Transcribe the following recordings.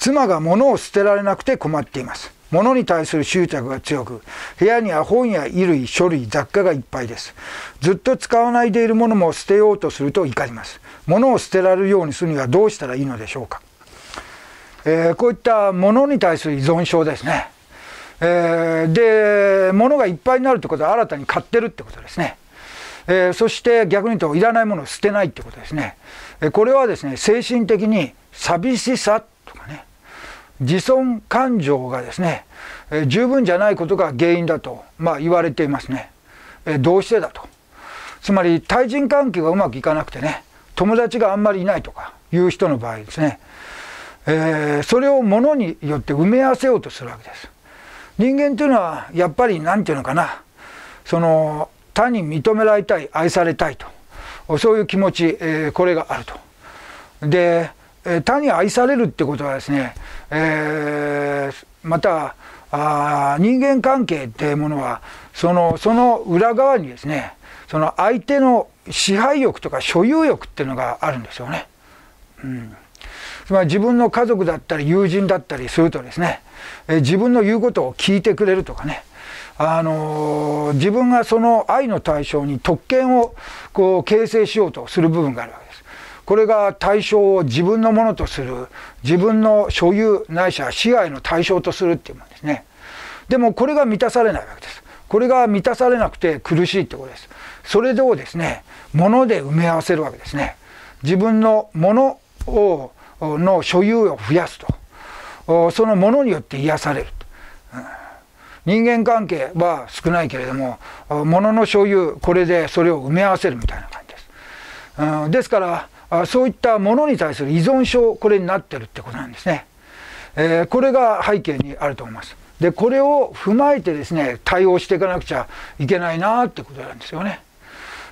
妻が物を捨てられなくて困っています。物に対する執着が強く、部屋には本や衣類、書類、雑貨がいっぱいです。ずっと使わないでいるものも捨てようとすると怒ります。物を捨てられるようにするにはどうしたらいいのでしょうか。えー、こういった物に対する依存症ですね。えー、で、物がいっぱいになるってことは新たに買ってるってことですね。えー、そして逆に言うといらないものを捨てないってことですね。えこれはですね、精神的に寂しさとかね、自尊感情がですね、え十分じゃないことが原因だと、まあ、言われていますね。えどうしてだと。つまり対人関係がうまくいかなくてね、友達があんまりいないとかいう人の場合ですね、えー、それをものによって埋め合わせようとするわけです。人間というのはやっぱり何て言うのかな、その他に認められたい、愛されたいと、そういう気持ち、えー、これがあると。で、え他に愛されるってことはですね、えー、またあ人間関係っていうものはそのその裏側にですねその相手の支配欲とか所有欲っていうのがあるんですよね。うん、つまり自分の家族だったり友人だったりするとですね、え自分の言うことを聞いてくれるとかねあのー、自分がその愛の対象に特権をこう形成しようとする部分があるわけです。これが対象を自分のものとする自分の所有ないしは支配の対象とするっていうものですね。でもこれが満たされないわけです。これが満たされなくて苦しいってことです。それをですね物で埋め合わせるわけですね。自分のものをの所有を増やすと。そのものによって癒される人間関係は少ないけれども物の所有これでそれを埋め合わせるみたいな感じです。うん。ですからそういったものに対する依存症これになってるってことなんですね。えー、これが背景にあると思います。でこれを踏まえてですね対応していかなくちゃいけないなってことなんですよね。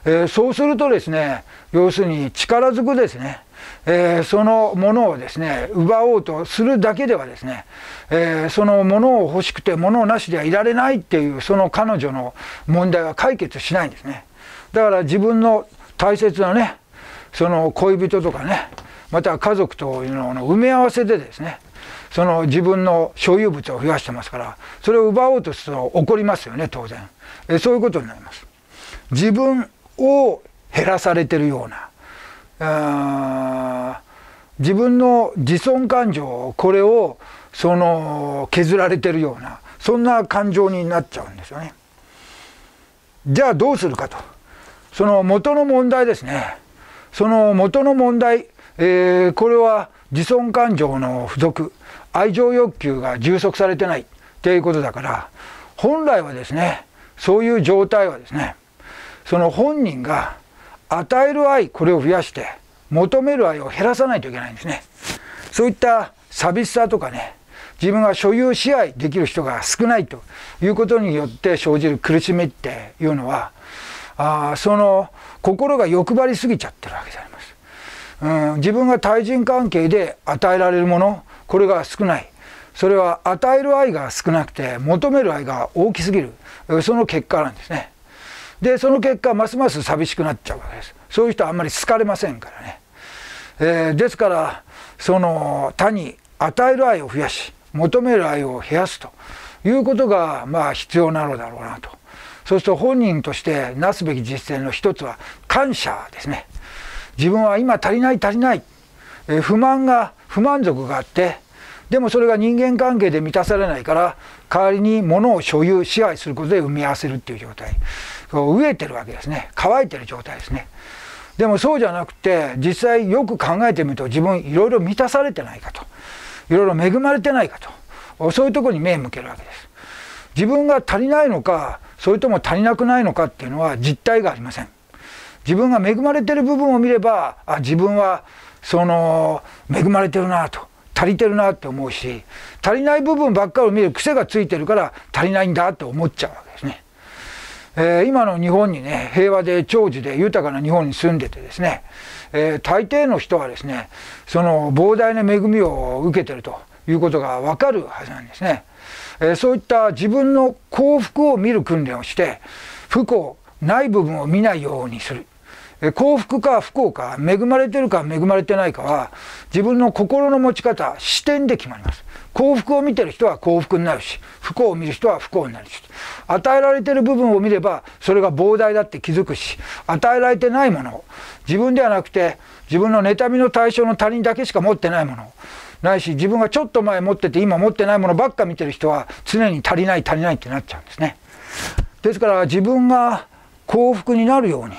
えー、そうするとですね要するに力ずくですね、えー、そのものをですね奪おうとするだけではですね、えー、そのものを欲しくてものなしではいられないっていうその彼女の問題は解決しないんですね。だから自分の大切なねその恋人とかねまた家族というのの埋め合わせでですねその自分の所有物を増やしてますからそれを奪おうとすると怒りますよね当然。えそういうことになります。自分を減らされてるようなあ自分の自尊感情これをその削られてるようなそんな感情になっちゃうんですよね。じゃあどうするかと。その元の問題ですね。その元の問題、えー、これは自尊感情の不足愛情欲求が充足されてないっていうことだから本来はですねそういう状態はですねその本人が与える愛これを増やして求める愛を減らさないといけないんですね。そういった寂しさとかね自分が所有支配できる人が少ないということによって生じる苦しみっていうのはあその心が欲張りすぎちゃってるわけであります。うん、自分が対人関係で与えられるものこれが少ない。それは与える愛が少なくて求める愛が大きすぎる。その結果なんですね。でその結果ますます寂しくなっちゃうわけです。そういう人はあんまり好かれませんからね、えー、ですからその他に与える愛を増やし求める愛を減らすということがまあ必要なのだろうなと。そうすると本人としてなすべき実践の一つは感謝ですね。自分は今足りない足りない、え不満が不満足があってでもそれが人間関係で満たされないから代わりに物を所有支配することで生み合わせるっていう状態。飢えてるわけですね。乾いてる状態ですね。でもそうじゃなくて実際よく考えてみると自分いろいろ満たされてないかと。いろいろ恵まれてないかと。そういうとこに目を向けるわけです。自分が足りないのかそれとも足りなくないのかっていうのは実態がありません。自分が恵まれてる部分を見ればあ自分はその恵まれてるなと足りてるなって思うし足りない部分ばっかりを見る癖がついてるから足りないんだって思っちゃうわけですね。えー、今の日本にね平和で長寿で豊かな日本に住んでてですね、えー、大抵の人はですねその膨大な恵みを受けてるということが分かるはずなんですね。えそういった自分の幸福を見る訓練をして不幸ない部分を見ないようにする、幸福か不幸か、恵まれてるか恵まれてないかは、自分の心の持ち方、視点で決まります。幸福を見てる人は幸福になるし、不幸を見る人は不幸になるし、与えられてる部分を見れば、それが膨大だって気づくし、与えられてないものを、自分ではなくて、自分の妬みの対象の他人だけしか持ってないものを、ないし、自分がちょっと前持ってて今持ってないものばっか見てる人は、常に足りない足りないってなっちゃうんですね。ですから自分が幸福になるように、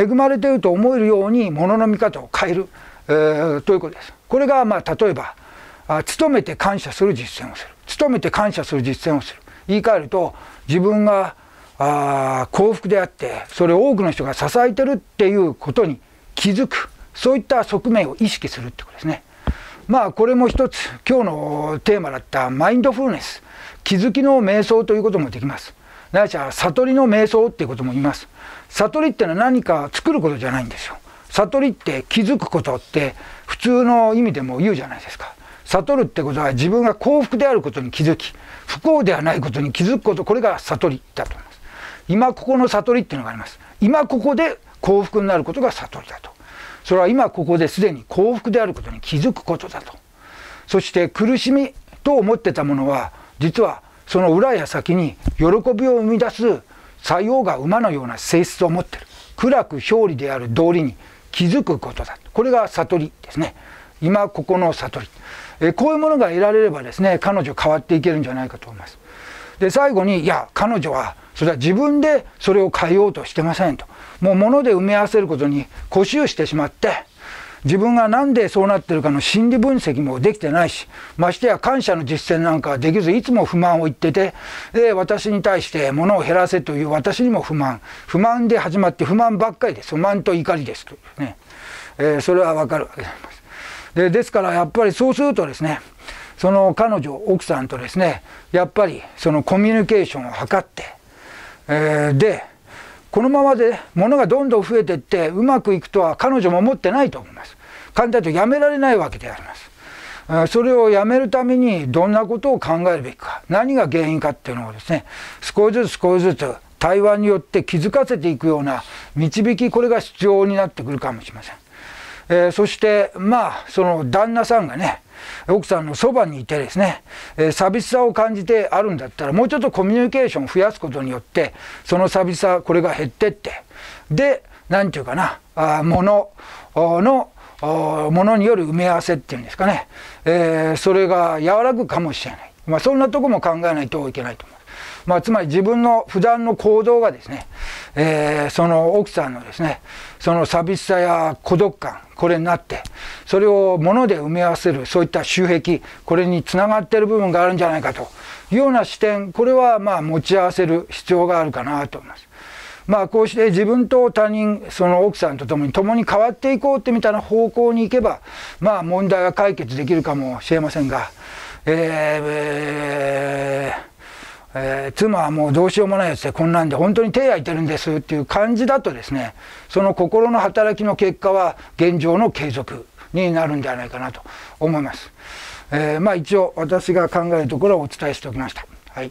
恵まれていると思えるようにものの見方を変える、えー、ということです。これがまあ例えばあ努めて感謝する実践をする努めて感謝する実践をする言い換えると自分があ幸福であってそれを多くの人が支えてるっていうことに気づくそういった側面を意識するってことですね。まあこれも一つ今日のテーマだったマインドフルネス気づきの瞑想ということもできます。ないしは悟りの瞑想っていうことも言います。悟りってのは何か作ることじゃないんですよ。悟りって気づくことって普通の意味でも言うじゃないですか。悟るってことは自分が幸福であることに気づき、不幸ではないことに気づくこと、これが悟りだと思います。今ここの悟りっていうのがあります。今ここで幸福になることが悟りだと。それは今ここですでに幸福であることに気づくことだと。そして苦しみと思ってたものは、実はその裏や先に喜びを生み出す作用が馬のような性質を持ってる。苦楽表裏である道理に気づくことだこれが悟りですね。今ここの悟り。えこういうものが得られればですね彼女変わっていけるんじゃないかと思います。で最後にいや彼女はそれは自分でそれを変えようとしてませんと。もう物で埋め合わせることに固執してしまって自分が何でそうなってるかの心理分析もできてないし、ましてや感謝の実践なんかできず、いつも不満を言ってて、で、私に対して物を減らせという私にも不満。不満で始まって不満ばっかりです。不満と怒りですとね。えー、それはわかるわけです。で、ですからやっぱりそうするとですね、その彼女、奥さんとですね、やっぱりそのコミュニケーションを図って、えー、で、このままで物がどんどん増えていってうまくいくとは彼女も思ってないと思います。簡単に言うとやめられないわけであります。それをやめるためにどんなことを考えるべきか、何が原因かっていうのをですね、少しずつ少しずつ対話によって気づかせていくような導き、これが必要になってくるかもしれません。えー、そして、まあ、その旦那さんがね、奥さんのそばにいてですね、えー、寂しさを感じてあるんだったら、もうちょっとコミュニケーションを増やすことによって、その寂しさ、これが減ってって、で、なんていうかな、あものの、ものによる埋め合わせっていうんですかね、えー、それが和らぐかもしれない。まあ、そんなとこも考えないといけないと思いま。あ、つまり自分の普段の行動がですね、えー、その奥さんのですね、その寂しさや孤独感、これになって、それを物で埋め合わせる、そういった周壁、これにつながってる部分があるんじゃないかというような視点、これはまあ持ち合わせる必要があるかなと思います。まあこうして自分と他人、その奥さんと共に共に変わっていこうってみたいな方向に行けば、まあ問題は解決できるかもしれませんが、えーえー、妻はもうどうしようもないやつでこんなんで本当に手焼いてるんですっていう感じだとですねその心の働きの結果は現状の継続になるんではないかなと思います。えー、まあ一応私が考えるところをお伝えしておきました。はい